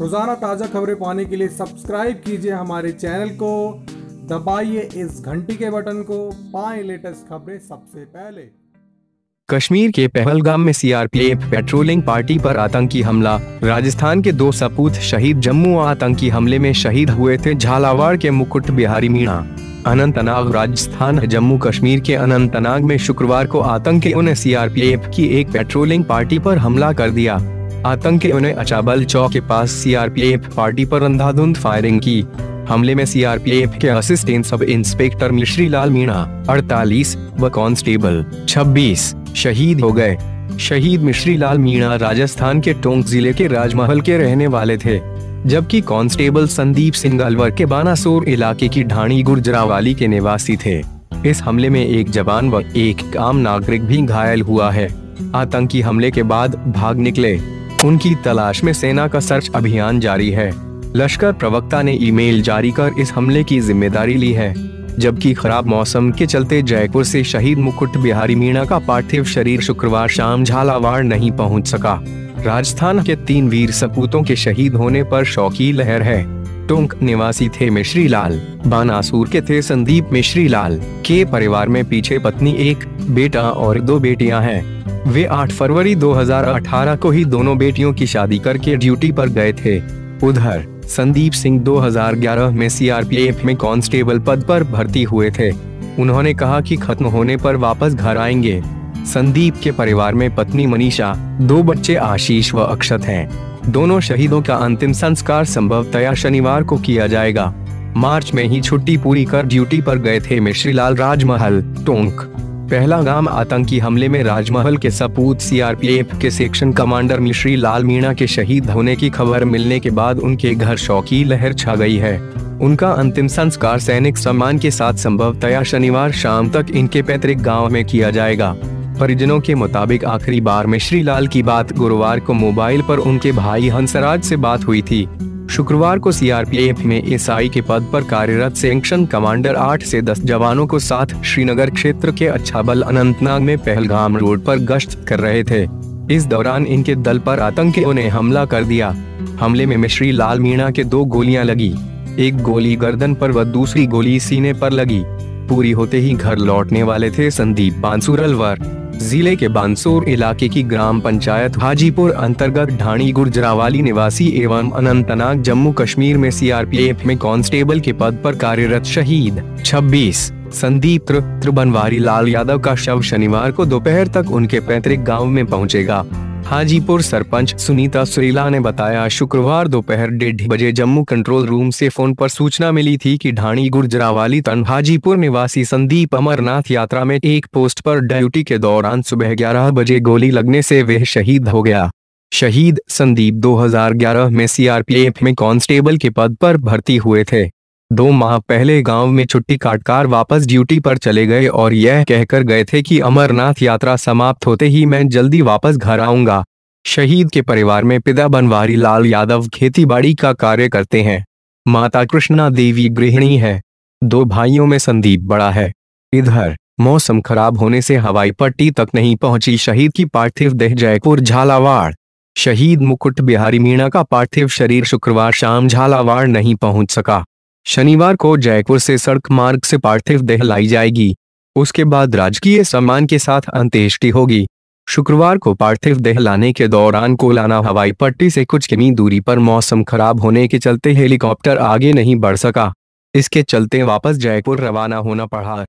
रोज़ाना ताज़ा खबरें पाने के लिए सब्सक्राइब कीजिए हमारे चैनल को। दबाइए इस घंटी के बटन को। पाएँ लेटेस्ट खबरें सबसे पहले। कश्मीर के पहलगाम में सीआरपीएफ पेट्रोलिंग पार्टी पर आतंकी हमला। राजस्थान के दो सपूत शहीद जम्मू आतंकी हमले में शहीद हुए थे झालावाड़ के मुकुट बिहारी मीणा। अनंतनाग राजस्थान जम्मू कश्मीर के अनंतनाग में शुक्रवार को आतंकियों ने सीआरपीएफ की एक पेट्रोलिंग पार्टी पर हमला कर दिया। आतंकियों ने अचाबल चौक के पास सीआरपीएफ पार्टी पर अंधाधुंध फायरिंग की। हमले में सीआरपीएफ के assistant sub inspector Mishri Lal Meena, अड़तालीस व कांस्टेबल 26 शहीद हो गए। शहीद मिश्री लाल मीणा राजस्थान के टोंक ज़िले के राजमहल के रहने वाले थे, जबकि कांस्टेबल संदीप सिंह अलवर के बानासोर इलाके की ढाणी गुर्जरावाली के निवासी थे। इस हमले में एक जवान व एक आम नागरिक भी घायल हुआ है। आतंकी हमले के बाद भाग निकले। उनकी तलाश में सेना का सर्च अभियान जारी है। लश्कर प्रवक्ता ने ईमेल जारी कर इस हमले की ज़िम्मेदारी ली है, जबकि खराब मौसम के चलते जयपुर से शहीद मुकुट बिहारी मीणा का पार्थिव शरीर शुक्रवार शाम झालावाड़ नहीं पहुँच सका। राजस्थान के तीन वीर सपूतों के शहीद होने पर शौकी लहर है। टोंक निवासी थे मिश्री लाल, बानासूर के थे संदीप मिश्री लाल। के परिवार में पीछे पत्नी एक, बेटा और दो बेटियाँ हैं। वे 8 फरवरी 2018 को ही दोनों बेटियों की शादी करके ड्यूटी पर गए थे। उधर, संदीप सिंह 2011 में सीआरपीएफ में कांस्टेबल पद पर भर्ती हुए थे। उन्होंने कहा कि खत्म होने पर वापस घर आएँगे। संदीप के परिवार में पत्नी मनीषा, दो बच्चे आशीष व अक्षत हैं। दोनों शहीदों का अंतिम संस्कार संभवतया शनिवार को किया जाएगा। मार्च में ही छुट्टी पूरी कर ड्यूटी पर गए थे मिश्रीलाल राजमहल, टोंक। पहला गाँव आतंकी हमले में राजमहल के सपूत सीआरपीएफ के सेक्शन कमांडर मिश्री लाल मीणा के शहीद होने की खबर मिलने के बाद उनके घर शौकी लहर छा गई है। उनका अंतिम संस्कार सैनिक सम्मान के साथ संभवतया शनिवार शाम तक इनके पैतृक गाँव में किया जाएगा। परिजनों के मुताबिक आखिरी बार मिश्री लाल की बात गुरुवार को मोबाइल पर उनके भाई हंसराज से बात हुई थी। शुक्रवार को सीआरपीएफ में एसआई के पद पर कार्यरत सेंक्शन कमांडर 8 से 10 जवानों को साथ श्रीनगर क्षेत्र के अच्छा बल अनंतनाग में पहलगाम रोड पर गश्त कर रहे थे। इस दौरान इनके दल पर आतंकियों ने हमला कर दिया। हमले में मिश्री लाल मीणा के दो गोलियाँ लगी। एक गोली गर्दन पर व दूसरी गोली सीने पर लगी। पूरी होते ही घर लौटने वाले थे संदीप बांसुर अलवर। ज़िले के बांसोर इलाके की ग्राम पंचायत हाजीपुर अंतर्गत ढाणी गुर्जरावाली निवासी एवं अनंतनाग जम्मू कश्मीर में सीआरपीएफ में कांस्टेबल के पद पर कार्यरत शहीद। 26 संदीप त्रिभनवारी लाल यादव का शव शनिवार को दोपहर तक उनके पैतृक गाँव में पहुंचेगा। हाजीपुर सरपंच सुनीता सुरीला ने बताया, शुक्रवार दोपहर डेढ़ बजे जम्मू कंट्रोल रूम से फ़ोन पर सूचना मिली थी कि ढाणी गुर्जरावाली तन हाजीपुर निवासी संदीप अमरनाथ यात्रा में एक पोस्ट पर ड्यूटी के दौरान सुबह 11 बजे गोली लगने से वह शहीद हो गया। शहीद संदीप 2011 में सीआरपीएफ में कांस्टेबल के पद पर भर्ती हुए थे। दो माह पहले गाँव में छुट्टी काटकर वापस ड्यूटी पर चले गए और यह कहकर गए थे कि अमरनाथ यात्रा समाप्त होते ही मैं जल्दी वापस घर आऊँगा। शहीद के परिवार में पिता बनवारी लाल यादव खेतीबाड़ी का कार्य करते हैं। माता कृष्णा देवी गृहिणी है। दो भाइयों में संदीप बड़ा है। इधर, मौसम खराब होने से हवाई पट्टी तक नहीं पहुँची शहीद की पार्थिव देह जयपुर झालावाड़। शहीद मुकुट बिहारी मीणा का पार्थिव शरीर शुक्रवार शाम झालावाड़ नहीं पहुँच सका। शनिवार को जयपुर से सड़क मार्ग से पार्थिव देह लाई जाएगी। उसके बाद राजकीय सम्मान के साथ अंत्येष्टि होगी। शुक्रवार को पार्थिव देह लाने के दौरान कोलाना हवाई पट्टी से कुछ किमी दूरी पर मौसम खराब होने के चलते हेलीकॉप्टर आगे नहीं बढ़ सका। इसके चलते वापस जयपुर रवाना होना पड़ा।